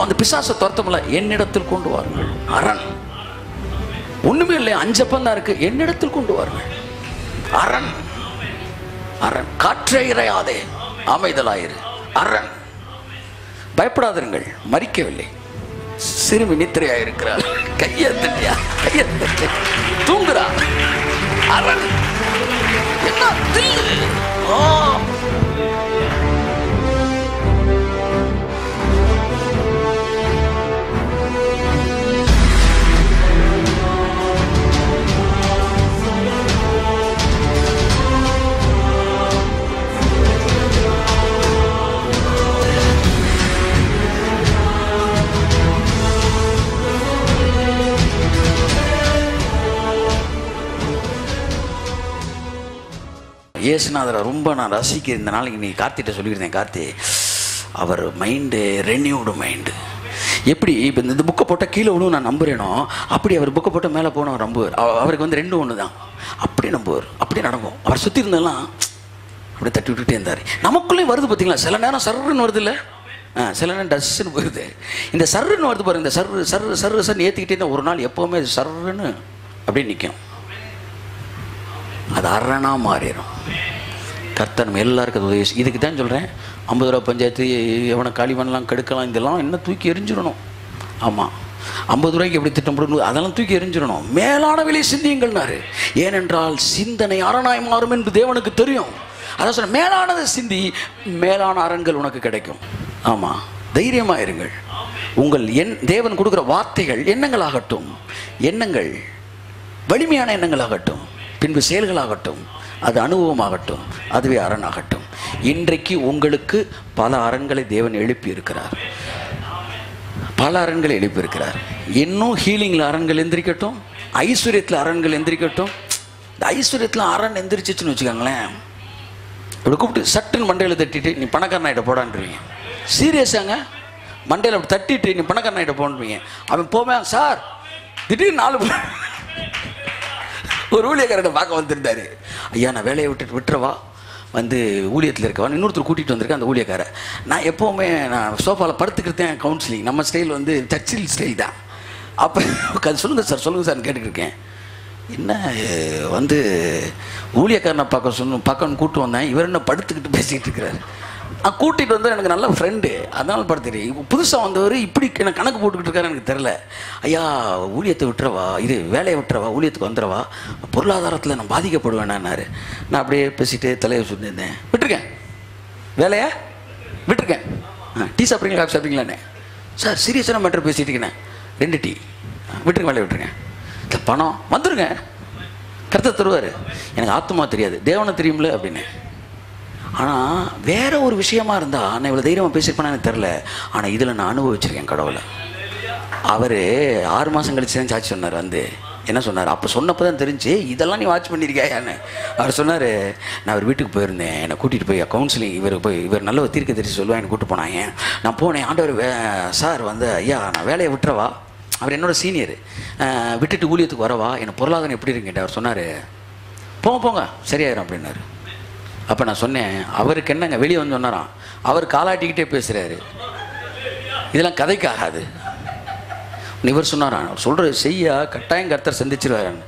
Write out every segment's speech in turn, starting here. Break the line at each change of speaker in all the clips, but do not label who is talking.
அந்த பிசாசை துரத்தமில்ல. என்னிடத்தில் கொண்டு வாருங்கள். அரண். ஒண்ணுமே இல்லை அஞ்சப்பம் தான் இருக்கு. என்னிடத்தில் கொண்டு வாருங்கள். அரண். அரண். காற்றே இறையாதே. அமைதலாயிரு. அரண். பயப்படாதிருங்கள். மறிக்கவில்லை. சிறுமி நித்திரையாயிருக்கிறாள் கையை தட்டியா கையை தூங்குறா. இயேசுநாதரை ரொம்ப நான் ரசிக்க இந்த நாளைக்கு நீ கார்த்திட்ட சொல்லியிருந்தேன் கார்த்தி. அவர் மைண்டு ரெனியூடு மைண்டு எப்படி இப்போ இந்த புக்கை போட்டால் கீழே விழுவும் நான் நம்புறேனோ அப்படி அவர் புக்கை போட்டால் மேலே போனவர் நம்புவார். அவருக்கு வந்து ரெண்டு ஒன்று தான். அப்படி நம்புவார். அப்படி நடக்கும். அவர் சுற்றி இருந்தெல்லாம் அப்படி தட்டி விட்டுட்டே இருந்தார். நமக்குள்ளேயும் வருது பார்த்தீங்களா சில நேரம் சர்ருன்னு வருது இல்லை? ஆ சில நேரம் டஸ்ன்னு போயிடுது இந்த சர்ருன்னு வருது பாருங்க இந்த சர்ரு சர்ரு சர்ரு சர்ன்னு ஏற்றிக்கிட்டே இருந்தால் ஒரு நாள் எப்போவுமே அது சர்ருன்னு அப்படியே நிற்கும் அது அரணாக மாறிடும் கர்த்தன் எல்லாருக்கும் உதவி இதுக்கு தான் சொல்கிறேன் ஐம்பது ரூபா பஞ்சாயத்து எவனை காலி பண்ணலாம் கெடுக்கலாம் இதெல்லாம் என்ன தூக்கி எரிஞ்சிடணும் ஆமாம் ஐம்பது ரூபாய்க்கு எப்படி திட்டம் போடணும் அதெல்லாம் தூக்கி எரிஞ்சிடணும் மேலான விலை சிந்தியுங்கள்னாரு. ஏனென்றால் சிந்தனை அரணாய் மாறும் என்று தேவனுக்கு தெரியும். அதான் சொன்ன மேலானதை சிந்தி மேலான அரண்கள் உனக்கு கிடைக்கும். ஆமாம் தைரியமாக இருங்கள் உங்கள் என் தேவன் கொடுக்குற வார்த்தைகள் எண்ணங்களாகட்டும் எண்ணங்கள் வலிமையான எண்ணங்களாகட்டும். பின்பு செயல்களாகட்டும் அது அனுபவமாகட்டும் அதுவே அரணாகட்டும். இன்றைக்கு உங்களுக்கு பல அரண்களை தேவன் எழுப்பி இருக்கிறார் பல அரண்களை எழுப்பி இருக்கிறார் இன்னும் ஹீலிங்கில் அரண்கள் எந்திரிக்கட்டும்? ஐஸ்வர்யத்தில் அரண்கள் எந்திரிக்கட்டும்? இந்த ஐஸ்வர்யத்தில் அரண் எந்திரிச்சிச்சுன்னு வச்சுக்கோங்களேன். இப்படி கூப்பிட்டு சட்டுன்னு மண்டையில் தட்டிட்டு நீ பணக்காரனாயிட்ட போடான்றீங்க. சீரியஸாங்க மண்டையில் அப்படி தட்டிட்டு நீ பணக்காரனாயிட்ட போன்றீங்க. அவன் போவேன் சார் திடீர்னு நாலு ஒரு ஊழியக்காரனை பார்க்க வந்திருந்தாரு. ஐயா நான் வேலையை விட்டுட்டு விட்டுறவா? வந்து ஊழியத்தில் இருக்கவன் இன்னொருத்தர் கூட்டிகிட்டு வந்திருக்கேன் அந்த ஊழியக்காரை. நான் எப்போவுமே நான் சோஃபாவில் படுத்துக்கிறதேன் கவுன்சிலிங் நம்ம ஸ்டைல் வந்து சர்ச்சில் ஸ்டைல் தான். அப்போ சொல்லுங்கள் சார் சொல்லுங்கள் சார் கேட்டுக்கிருக்கேன் என்ன வந்து ஊழியக்காரனை பார்க்க சொன்ன பக்கம் கூப்பிட்டு வந்தேன். இவர் என்ன படுத்துக்கிட்டு பேசிக்கிட்டு இருக்கிறாரு? கூட்டிகிட்டு வந்து எனக்கு நல்ல ஃப்ரெண்டு அதனால படுத்துறேன் இப்போ புதுசாக வந்தவர் இப்படி எனக்கு கணக்கு போட்டுக்கிட்டு இருக்காரு எனக்கு தெரில ஐயா ஊழியத்தை விட்டுறவா? இது வேலையை விட்டுறவா? ஊழியத்துக்கு வந்துடவா பொருளாதாரத்தில் நான் பாதிக்கப்படுவேனான்னாரு. நான் அப்படியே பேசிட்டு தலையை சொல்லியிருந்தேன் விட்டுருக்கேன். வேலையா? விட்டுருக்கேன். ஆ டீ சாப்பிட்றீங்களா? காஃபி சாப்பிட்றீங்களாண்ணே சார் சீரியஸான மேட்டர் பேசிட்டு இருக்கேன். ரெண்டு டீ. விட்டுருங்க வேலையை விட்டுருங்க. இந்த பணம் வந்துருங்க. கருத்தை தருவார். எனக்கு ஆத்துமா தெரியாது. தேவனை தெரியும்ல அப்படின்னு. ஆனால் வேற ஒரு விஷயமா இருந்தால் நான் இவ்வளோ தைரியமாக பேசியிருப்பேன்னு எனக்கு தெரில ஆனால் இதில் நான் அனுபவிச்சிருக்கேன் கடவுளை. அவர் ஆறு மாதம் கழிச்சு தான் சாட்சி சொன்னார் வந்து. என்ன சொன்னார்? அப்போ சொன்னப்போ தான் தெரிஞ்சு இதெல்லாம் நீ வாட்ச் பண்ணியிருக்கியான்னு அவர் சொன்னார் நான் அவர் வீட்டுக்கு போயிருந்தேன். என்னை கூட்டிகிட்டு போய் கவுன்சிலிங் இவர் போய் இவர் நல்ல ஒரு தீர்க்க தெரிஞ்சு சொல்லுவேன் என்னை கூப்பிட்டு போனாங்க. நான் போனேன் ஆண்டவர் வே சார் வந்து ஐயா நான் வேலையை விட்டுறவா? அவர் என்னோட சீனியர் விட்டுட்டு ஊழியத்துக்கு வரவா? என்னை பொருளாதாரம் எப்படி இருக்குன்னு அவர் சொன்னார் போங்க போங்க சரியாயிரும் அப்படின்னாரு. அப்போ நான் சொன்னேன் அவருக்கு என்னங்க வெளியே வந்து சொன்னாராம். அவர் காலாட்டிக்கிட்டே பேசுகிறாரு இதெல்லாம் கதைக்கு ஆகாது இவர் சொன்னாராம் அவர் சொல்கிற செய்யா கட்டாயம் கர்த்தர் சந்திச்சிருவாரான்னு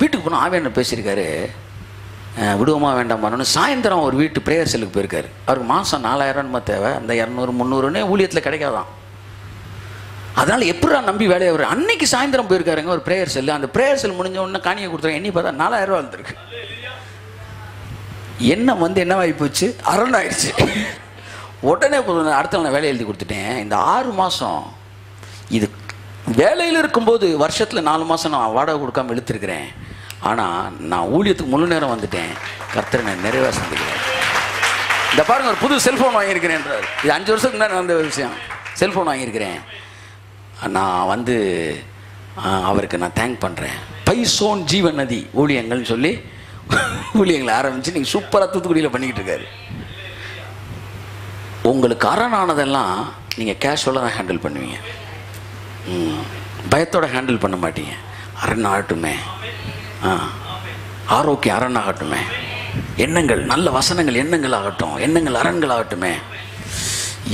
வீட்டுக்கு போனால் என்ன பேசியிருக்காரு. விடுவோமா வேண்டாமான்னு சாயந்தரம் ஒரு வீட்டு ப்ரேயர் செல்லுக்கு போயிருக்காரு. அவருக்கு மாதம் நாலாயிரரூவா தேவை அந்த இரநூறு முந்நூறுன்னு ஊழியத்தில் கிடைக்காதான். அதனால் எப்படா நம்பி வேலையை அவர் அன்னைக்கு சாயந்தரம் போயிருக்காருங்க ஒரு ப்ரேயர் செல்லு அந்த ப்ரேயர் செல் முடிஞ்ச உடனே காணியை கொடுத்துருக்கேன் எண்ணி பார்த்தா நாலாயிரம் ரூபா வந்துருக்கு. எண்ணம் வந்து என்னவாகி போச்சு? அரண் ஆயிடுச்சு உடனே அடுத்த நான் வேலை எழுதி கொடுத்துட்டேன். இந்த ஆறு மாதம் இது வேலையில் இருக்கும்போது வருஷத்தில் நாலு மாதம் நான் வாடகை கொடுக்காம இழுத்துருக்கிறேன். ஆனால் நான் ஊழியத்துக்கு முழு நேரம் வந்துட்டேன். கர்த்தரை நான் நிறைவாக சந்திக்கிறேன் இந்த பாருங்க ஒரு புது செல்ஃபோன் வாங்கியிருக்கிறேன்றார் இது அஞ்சு வருஷத்துக்கு முன்னாடி நடந்த விஷயம். செல்ஃபோன் வாங்கியிருக்கிறேன். நான் வந்து அவருக்கு நான் தேங்க் பண்ணுறேன் பைசோன் ஜீவன் நதி ஊழியங்கள்னு சொல்லி ஊழியங்களை ஆரம்பித்து நீங்கள் சூப்பராக தூத்துக்குடியில் பண்ணிக்கிட்டு இருக்காரு. உங்களுக்கு அரணானதெல்லாம் நீங்கள் கேஷுவலாக தான் ஹேண்டில் பண்ணுவீங்க. ம், பயத்தோட ஹேண்டில் பண்ண மாட்டீங்க. அரண் ஆகட்டுமே ஆ. ஆரோக்கியம் அரண் ஆகட்டுமே எண்ணங்கள் நல்ல வசனங்கள் எண்ணங்கள் ஆகட்டும் எண்ணங்கள் அரண்கள் ஆகட்டுமே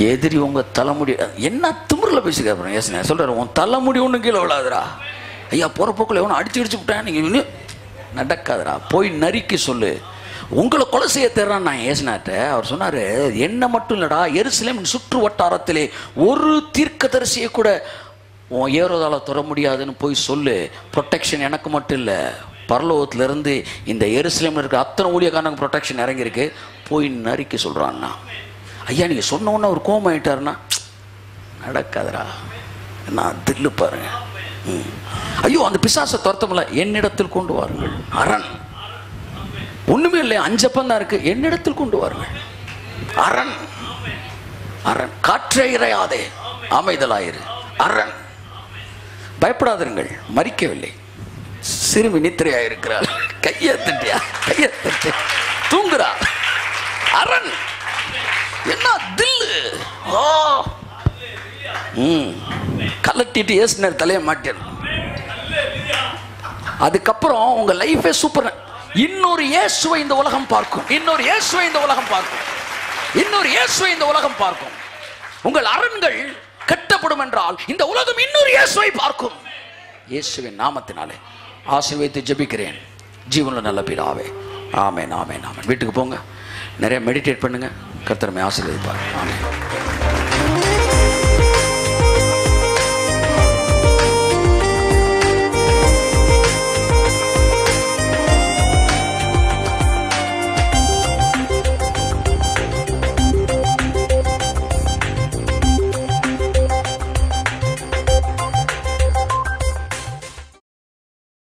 எதிரி உங்கள் தலைமுடி என்ன திமுறில் பேசிக்க அப்புறம் ஏசுனேன் சொல்கிறார் உன் தலைமுடி ஒன்றும் கீழே விழாதுடா. ஐயா போகிற போக்கில் எவனும் அடிச்சு அடிச்சு விட்டேன். நீங்கள் இன்னும் நடக்காதுடா. போய் நறுக்கி சொல்லு. உங்களை கொலை செய்ய தேர்றான் நான் ஏசினாட்ட அவர் சொன்னார் என்ன மட்டும் இல்லடா எருசலேம் சுற்று வட்டாரத்திலே ஒரு தீர்க்கதரிசியை கூட உன் ஏரோதால தொட முடியாதுன்னு போய் சொல்லு. ப்ரொட்டெக்ஷன் எனக்கு மட்டும் இல்லை. பரலோகத்திலிருந்து இந்த எருசலேம்ல இருக்கிற அத்தனை ஊழியக்காரனுக்கு ப்ரொடெக்ஷன் இறங்கியிருக்கு. போய் நறுக்கி சொல்கிறான்னா ஐயா நீங்கள் சொன்ன உடனே அவர் கோபம் ஆயிட்டாருன்னா நடக்காதடா. நான் தில்லு பாருங்க. ம். ஐயோ அந்த பிசாசை துரத்தமில்ல. என்னிடத்தில் கொண்டு வாருங்கள். அரண். ஒண்ணுமே இல்லை அஞ்சப்பம் தான் இருக்கு. என்னிடத்தில் கொண்டு வாருங்கள். அரண். அரண். காற்றை இறையாதே. அமைதலாயிரு. அரண். பயப்படாதருங்கள். மறிக்கவில்லை. சிறுமி நித்திரையா இருக்கிறாள் கையை தட்டியா தூங்குறா. அரண். என்ன தில்லு? ஓ ம். கலட்டிட்டு ஏசுனர் தலையை மாட்டிடணும் அதுக்கப்புறம் உங்க லைஃபே சூப்பர் இன்னொரு இயேசுவை இந்த உலகம் பார்க்கும். இன்னொரு இயேசுவை இந்த உலகம் பார்க்கும். இன்னொரு இயேசுவை இந்த உலகம் பார்க்கும். உங்கள் அரண்கள் கட்டப்படும் என்றால் இந்த உலகம் இன்னொரு இயேசுவை பார்க்கும். இயேசுவின் நாமத்தினாலே ஆசீர்வைத்து ஜெபிக்கிறேன். ஜீவனில் நல்ல பிதாவே. ஆமே நாமே நாமே வீட்டுக்கு போங்க. நிறைய மெடிடேட் பண்ணுங்க. கர்த்தரமே ஆசீர்வதிப்பார். ஆமே